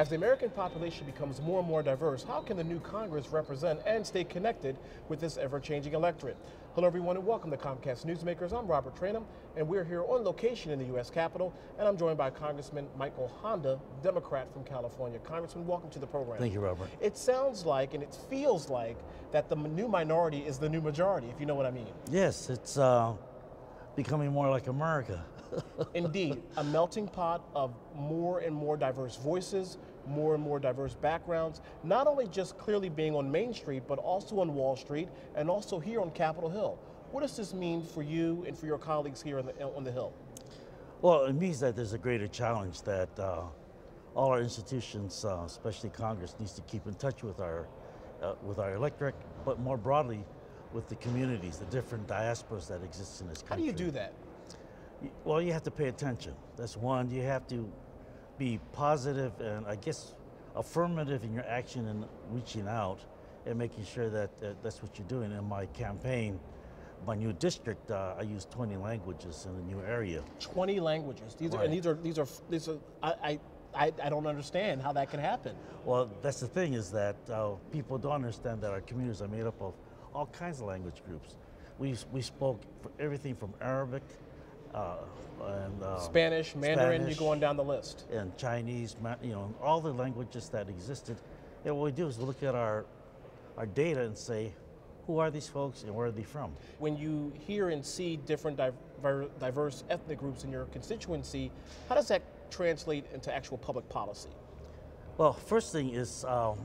As the American population becomes more and more diverse, how can the new Congress represent and stay connected with this ever-changing electorate? Hello everyone and welcome to Comcast Newsmakers. I'm Robert Traynham and we're here on location in the U.S. Capitol and I'm joined by Congressman Michael Honda, Democrat from California. Congressman, welcome to the program. Thank you, Robert. It sounds like and it feels like that the new minority is the new majority, if you know what I mean. Yes, it's uh, becoming more like America. Indeed, a melting pot of more and more diverse voices, more and more diverse backgrounds, not only just clearly being on Main Street, but also on Wall Street and also here on Capitol Hill. What does this mean for you and for your colleagues here on the, on the Hill? Well, it means that there's a greater challenge that uh, all our institutions, uh, especially Congress, needs to keep in touch with our, uh, with our electorate, but more broadly, with the communities, the different diasporas that exist in this country. How do you do that? Well, you have to pay attention. That's one. You have to be positive and I guess affirmative in your action and reaching out and making sure that uh, that's what you're doing. In my campaign, my new district, uh, I use 20 languages in a new area. 20 languages. These right. are and these are these are these are I, I I don't understand how that can happen. Well, that's the thing is that uh, people don't understand that our communities are made up of all kinds of language groups. We, we spoke everything from Arabic uh, and uh, Spanish, Mandarin, Spanish, you go on down the list. And Chinese, you know, all the languages that existed. And what we do is we look at our, our data and say, who are these folks and where are they from? When you hear and see different diver diverse ethnic groups in your constituency, how does that translate into actual public policy? Well, first thing is um,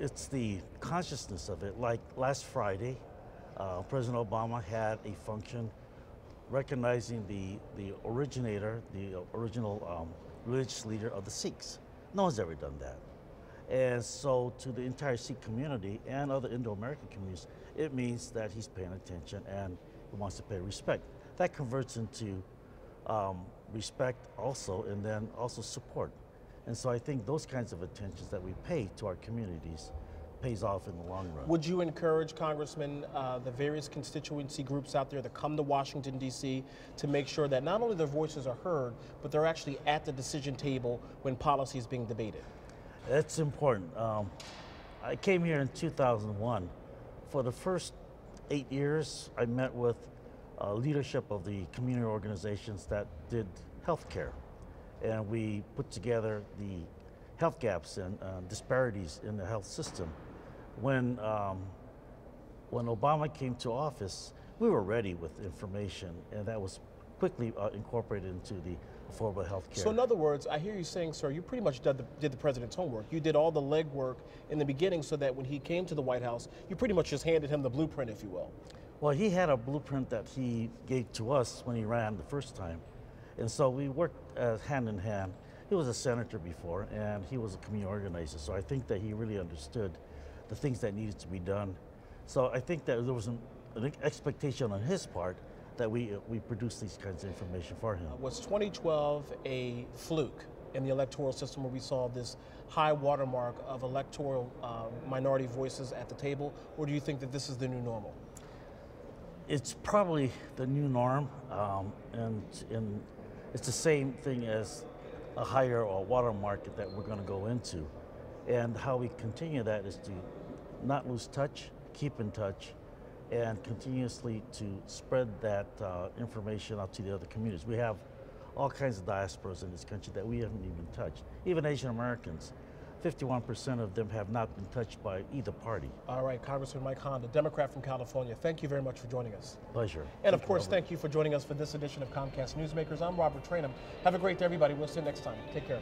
it's the consciousness of it. Like last Friday, uh, President Obama had a function recognizing the, the originator, the original um, religious leader of the Sikhs. No one's ever done that. And so to the entire Sikh community and other Indo-American communities, it means that he's paying attention and he wants to pay respect. That converts into um, respect also and then also support. And so I think those kinds of attentions that we pay to our communities pays off in the long run. Would you encourage, Congressman, uh, the various constituency groups out there to come to Washington, D.C. to make sure that not only their voices are heard, but they're actually at the decision table when policy is being debated? That's important. Um, I came here in 2001. For the first eight years, I met with uh, leadership of the community organizations that did healthcare and we put together the health gaps and uh, disparities in the health system. When, um, when Obama came to office, we were ready with information, and that was quickly uh, incorporated into the affordable health care. So in other words, I hear you saying, sir, you pretty much did the, did the president's homework. You did all the legwork in the beginning so that when he came to the White House, you pretty much just handed him the blueprint, if you will. Well, he had a blueprint that he gave to us when he ran the first time. And so we worked uh, hand in hand. He was a senator before, and he was a community organizer. So I think that he really understood the things that needed to be done. So I think that there was an, an expectation on his part that we, uh, we produce these kinds of information for him. Was 2012 a fluke in the electoral system where we saw this high watermark of electoral uh, minority voices at the table, or do you think that this is the new normal? It's probably the new norm, um, and, and it's the same thing as a higher or water market that we're going to go into. And how we continue that is to not lose touch, keep in touch, and continuously to spread that uh, information out to the other communities. We have all kinds of diasporas in this country that we haven't even touched, even Asian Americans. 51% of them have not been touched by either party. All right, Congressman Mike Honda, the Democrat from California, thank you very much for joining us. Pleasure. And of course, thank you for joining us for this edition of Comcast Newsmakers. I'm Robert Traynham. Have a great day, everybody. We'll see you next time. Take care.